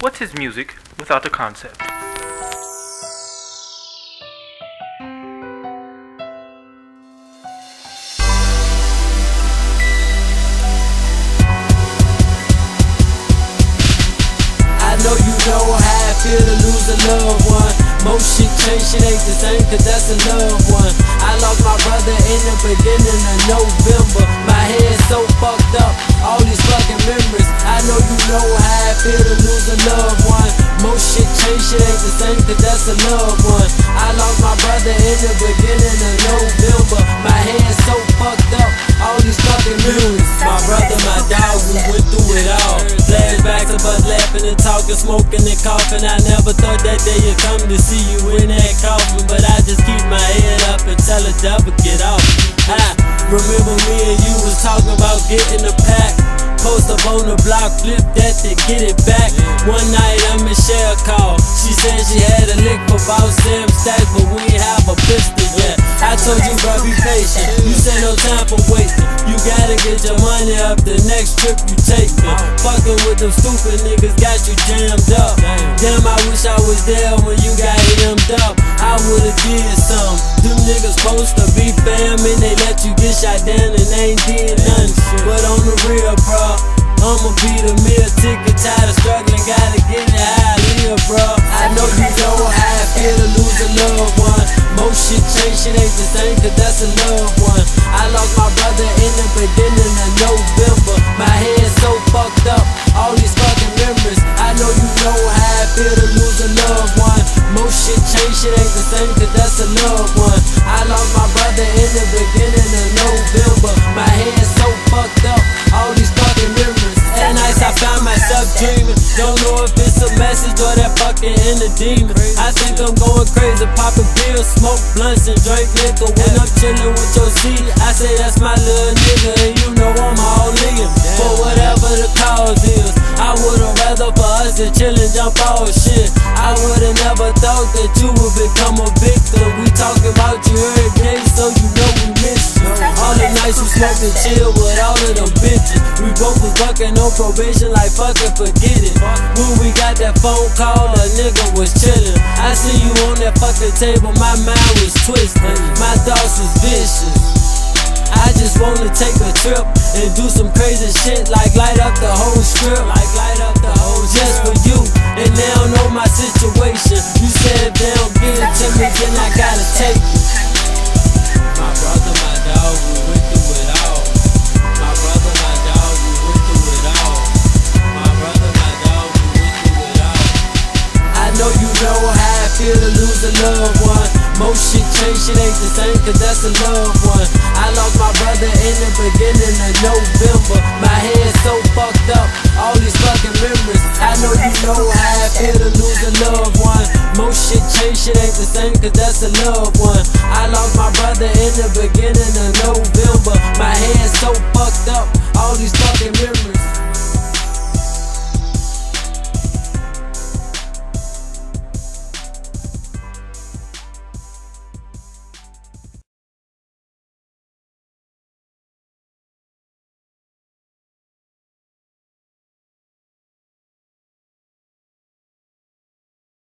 What's his music without a concept? I know you know how I feel to lose a loved one. Most shit change, shit ain't the same, cause that's a loved one. Know how I feel to lose a loved one. Most shit change, shit ain't the same, cause that's a loved one. I lost my brother in the beginning of November. My head so fucked up, all these fucking news My brother, my dog, we went through it all. Flashbacks of us laughing and talking, smoking and coughing. I never thought that day would come to see you in that coffin, but I on the block, flip that to get it back. One night I'm in shell call. She said she had a lick for about seven stacks, but we ain't have a pistol yet. I told you, bro, be patient. You said no time for waiting. You gotta get your money up the next trip you take. Fucking with them stupid niggas got you jammed up. Damn, I wish I was there when you got hemmed I'ma be the meal ticket. Tired of struggling, gotta get it how I live, bro. I know you know how I feel to lose a loved one. Most shit change, shit ain't the same, cause that's a loved one. I lost my brother in the beginning of November. My head's so fucked up, all these fucking memories. I know you know how I feel to lose a loved one. Most shit change, shit ain't the same, cause that's a loved one. Or that fucking inner demon. I think I'm going crazy, popping pills, smoke blunts, and drink liquor. When I'm chilling with your seed, I say that's my little nigga, and you know I'm all nigga. For whatever the cause is, I would've rather for us to chill and jump all shit. I would've never thought that you would become a victim. We talking about you every day, so you know we miss you. All the nights we smoked and chill with bucking on probation like fucking forget it. When we got that phone call, a nigga was chillin'. I see you on that fucking table, my mind was twisted. My thoughts was vicious. I just wanna take a trip and do some crazy shit like light up the whole strip, to a loved one. Most shit change, shit ain't the same, cause that's a loved one. I lost my brother in the beginning of November. My head so fucked up, all these fucking memories. I know you know how I feel to lose a loved one. Most shit change, shit ain't the same, cause that's a loved one. I lost my brother in the beginning of November. My head so fucked up,